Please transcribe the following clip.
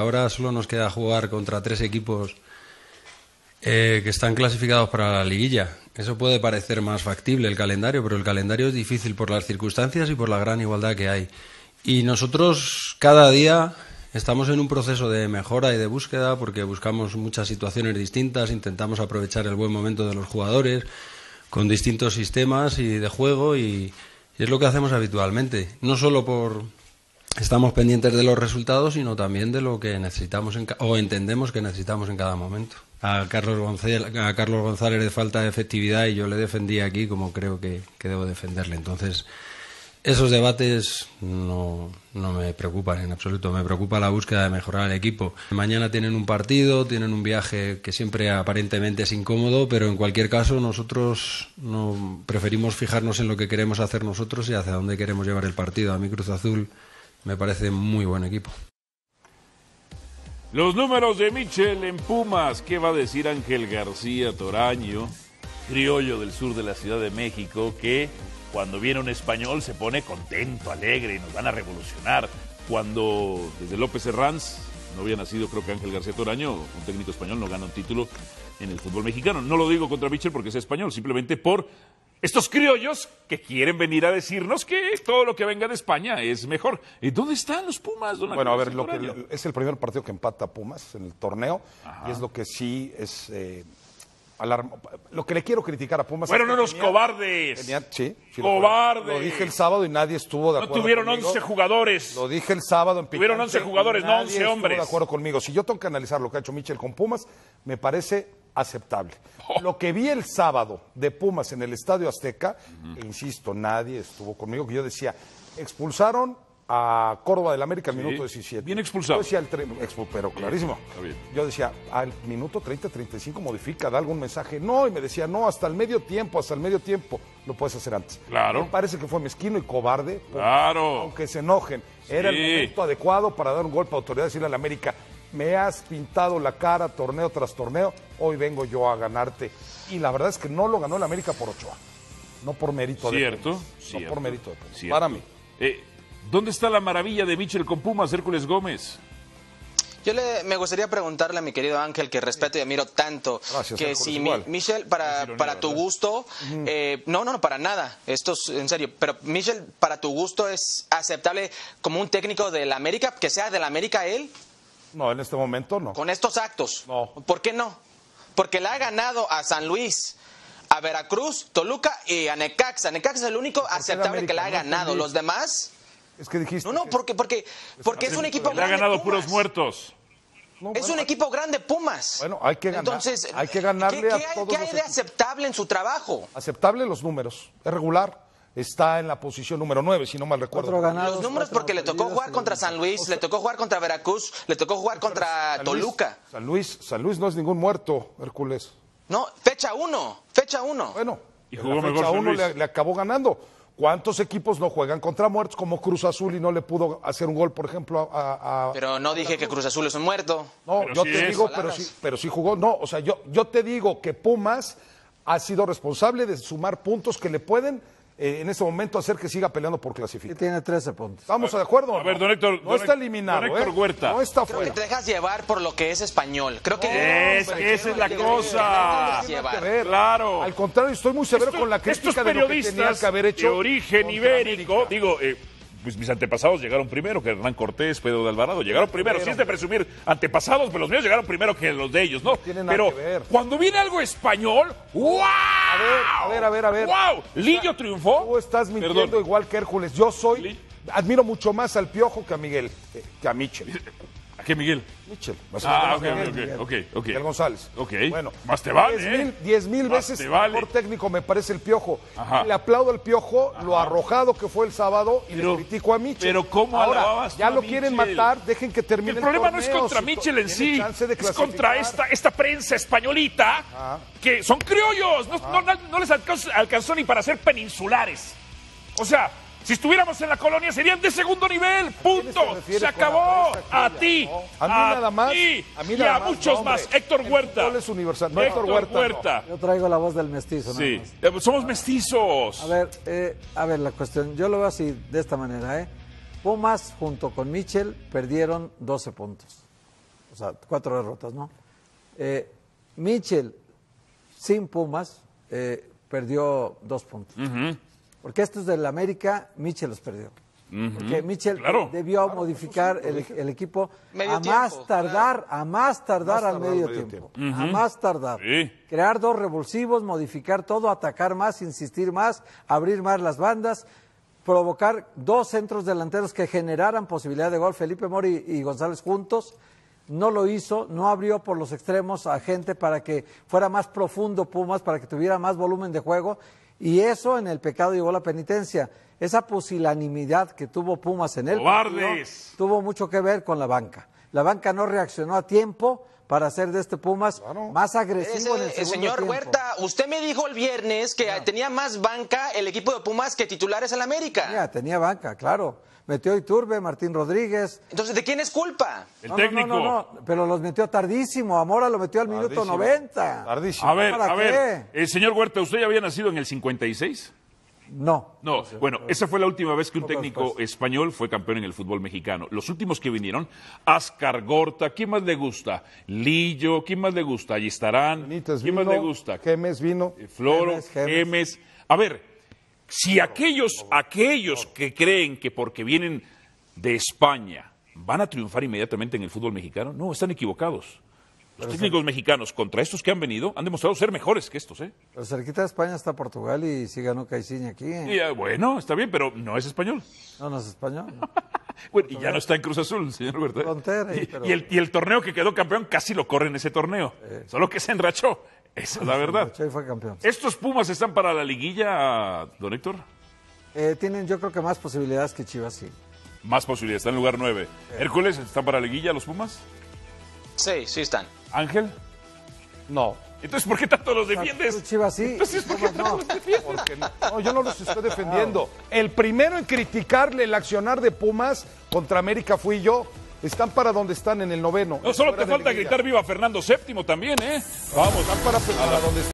Ahora solo nos queda jugar contra tres equipos eh, que están clasificados para la liguilla. Eso puede parecer más factible el calendario, pero el calendario es difícil por las circunstancias y por la gran igualdad que hay. Y nosotros cada día estamos en un proceso de mejora y de búsqueda porque buscamos muchas situaciones distintas, intentamos aprovechar el buen momento de los jugadores con distintos sistemas y de juego y, y es lo que hacemos habitualmente. No solo por estamos pendientes de los resultados, sino también de lo que necesitamos en o entendemos que necesitamos en cada momento. A Carlos, González, a Carlos González de falta de efectividad y yo le defendí aquí como creo que, que debo defenderle. Entonces, esos debates no, no me preocupan en absoluto. Me preocupa la búsqueda de mejorar el equipo. Mañana tienen un partido, tienen un viaje que siempre aparentemente es incómodo, pero en cualquier caso nosotros no preferimos fijarnos en lo que queremos hacer nosotros y hacia dónde queremos llevar el partido. A mí Cruz Azul me parece muy buen equipo. Los números de Michel en Pumas. ¿Qué va a decir Ángel García Toraño, criollo del sur de la Ciudad de México, que cuando viene un español se pone contento, alegre y nos van a revolucionar? Cuando desde López Herranz no había nacido, creo que Ángel García Toraño, un técnico español, no gana un título en el fútbol mexicano. No lo digo contra Michel porque es español, simplemente por estos criollos que quieren venir a decirnos que todo lo que venga de España es mejor. ¿Y dónde están los Pumas, don Bueno, a ver, lo que, es el primer partido que empata Pumas en el torneo y es lo que sí es eh, alarma- Lo que le quiero criticar a Pumas. Fueron unos tenía- cobardes. tenía- sí, sí. Cobardes. Lo dije el sábado y nadie estuvo de No acuerdo tuvieron conmigo. 11 jugadores. Lo dije el sábado en Tuvieron Picante 11 jugadores, no nadie 11 estuvo hombres. de acuerdo conmigo. Si yo tengo que analizar lo que ha hecho Michel con Pumas, me parece aceptable. Oh. Lo que vi el sábado de Pumas en el Estadio Azteca, e insisto, nadie estuvo conmigo, que yo decía, expulsaron a Córdoba del América al minuto 17. bien expulsado. Yo decía, el tre- expu- pero clarísimo. Está bien. Yo decía, al minuto 30, 35 modifica, da algún mensaje. No, y me decía, no, hasta el medio tiempo, hasta el medio tiempo. Lo puedes hacer antes. Claro. Me parece que fue mezquino y cobarde. Claro. Aunque se enojen. Era el momento adecuado para dar un golpe a autoridad y decirle a la América, me has pintado la cara torneo tras torneo, hoy vengo yo a ganarte. Y la verdad es que no lo ganó el América por Ochoa. No por mérito de Cierto, Pumas. cierto. No por mérito de Pumas. Cierto. Para mí. Eh, ¿Dónde está la maravilla de Michel con Pumas, Hércules Gómez? Yo le, me gustaría preguntarle a mi querido Ángel, que respeto y admiro tanto, Gracias, que si. Mi- Michel, para, para tu gusto, eh, no, no, no, para nada, esto es en serio, pero Michel, para tu gusto es aceptable como un técnico del América, que sea del América él, No, en este momento no. con estos actos. No. ¿Por qué no? Porque le ha ganado a San Luis, a Veracruz, Toluca y a Necaxa. Necaxa es el único aceptable que le ha ganado. Los demás, Es que dijiste. no, no, que- porque, porque, porque es un equipo Le ha grande. ganado Pumas. puros muertos. No, Es bueno, un equipo grande, Pumas. Bueno, hay que ganar- Entonces, hay que ganarle ¿qué, a qué hay- todos ¿Qué los hay de equipos. aceptable en su trabajo? Aceptable los números. Es regular. Está en la posición número 9, si no mal recuerdo. Ganados. Los números porque le tocó jugar contra San Luis, le tocó jugar contra Veracruz, le tocó jugar contra San Luis- Toluca. San Luis, San Luis no es ningún muerto, Hércules. No, fecha uno, fecha uno. Bueno, Y jugó la mejor fecha San uno Luis. le, le acabó ganando. ¿Cuántos equipos no juegan contra muertos como Cruz Azul y no le pudo hacer un gol, por ejemplo, a... Pero no dije que Cruz Azul es un muerto. no, Pero yo sí te es. digo, pero sí, pero sí jugó. No, o sea, yo, yo te digo que Pumas ha sido responsable de sumar puntos que le pueden eh, en este momento hacer que siga peleando por clasificar. tiene 13 puntos. ¿Estamos de acuerdo? A ver, no? don Héctor, No don está eliminado, don Héctor ¿eh? Huerta. No está Creo que fuera. te dejas llevar por lo que es español. Creo que Es que esa es la cosa. te dejas Tiene llevar. que ver. Claro. Al contrario, estoy muy severo Esto- con la estos crítica de lo que tenía periodistas que haber hecho. de origen ibérico, América. digo, eh, pues mis antepasados llegaron primero que Hernán Cortés, Pedro de Alvarado, llegaron primero. Si es de presumir antepasados, pues los míos llegaron primero que los de ellos, ¿no? tiene nada Pero que ver. cuando viene algo español, ¡wow! A ver, a ver, a ver, a ver. ¡Wow! Lillo triunfó. Tú estás mintiendo Perdón. igual que Hércules. Yo soy, admiro mucho más al Piojo que a Miguel, eh, que a Michel. ¿A qué, Miguel? Michel. más Ah, más ok, ok, Miguel. ok, ok. Miguel González. Ok. Bueno, Más te vale, diez mil, ¿eh? diez mil Más veces te vale. mejor técnico me parece el Piojo. Ajá. Le aplaudo al Piojo lo arrojado que fue el sábado y Pero- le critico a Michel. pero ¿cómo Ahora, alababas tú ya a lo quieren matar, dejen que termine El problema no es contra si Michel en sí, es contra esta, esta prensa españolita que son criollos, no, no- no les alcanzó, alcanzó ni para ser peninsulares. O sea, si estuviéramos en la colonia serían de segundo nivel, punto. se acabó. A ti, No, a mí nada más, ti, a mí y nada a más, muchos no, más. Héctor Huerta. es universal. No, Héctor Huerta, no. Huerta. Yo traigo la voz del mestizo, nada Sí, más. Eh, somos mestizos. A ver, eh, a ver, la cuestión, yo lo veo así, de esta manera, ¿eh? Pumas junto con Michel perdieron 12 puntos. O sea, cuatro derrotas, ¿no? Eh, Mitchell, sin Pumas, eh, perdió dos puntos. Porque estos del América, Mitchell los perdió. Porque Mitchell Claro. debió modificar el, el equipo Medio a más tiempo, tardar, a más tardar al tardar medio, medio tiempo. A más tardar. Sí. Crear dos revulsivos, modificar todo, atacar más, insistir más, abrir más las bandas, provocar dos centros delanteros que generaran posibilidad de gol, Felipe Mori y González juntos. No lo hizo, no abrió por los extremos a gente para que fuera más profundo Pumas, para que tuviera más volumen de juego. Y eso en el pecado llevó la penitencia. Esa pusilanimidad que tuvo Pumas en el tuvo mucho que ver con la banca. La banca no reaccionó a tiempo para hacer de este Pumas más agresivo en el Ese, segundo señor tiempo. Huerta, usted me dijo el viernes que tenía más banca el equipo de Pumas que titulares en la América. Tenía, tenía banca, claro. Metió Iturbe, Martín Rodríguez. Entonces, ¿de quién es culpa? El No, no, técnico. No, no, no, pero los metió tardísimo. Amora lo metió al minuto Tardísimo. 90. Tardísimo. A ver, ¿Para a ver. El señor Huerta, ¿usted ya había nacido en el 56? No. No, bueno, esa fue la última vez que un técnico después. español fue campeón en el fútbol mexicano. Los últimos que vinieron, Ascar Gorta, ¿quién más le gusta? Lillo, ¿quién más le gusta? Allí estarán. Benítez ¿Quién vino, más le gusta? Gemes vino. Eh, Floro, Gemes, Gemes. Gemes. A ver, si aquellos, aquellos que creen que porque vienen de España van a triunfar inmediatamente en el fútbol mexicano, no, están equivocados. Los técnicos mexicanos contra estos que han venido han demostrado ser mejores que estos, ¿eh? Pero cerquita de España está Portugal y sí ganó Caixinha aquí. ¿eh? Y, eh, bueno, está bien, pero no es español. No, no es español. ¿no? Bueno, y ya no está en Cruz Azul, señor. Frontera ahí, y, pero- y el, y el torneo que quedó campeón casi lo corre en ese torneo. Solo que se enrachó. Esa es la verdad. Ochoa fue campeón. ¿Estos Pumas están para la liguilla, don Héctor? Eh, tienen yo creo que más posibilidades que Chivas, sí. Más posibilidades, están en lugar 9. Hércules, ¿están para la liguilla los Pumas? Sí, sí están. Ángel. No. Entonces, ¿por qué tanto los defiendes? Chivas sí. Entonces, ¿por qué no. los defiendes? Porque no, no, yo no los estoy defendiendo. El primero en criticarle el accionar de Pumas contra América fui yo. Están para donde están en el noveno. No, solo te falta gritar viva Fernando VII también, ¿eh? Vamos. Están para, para donde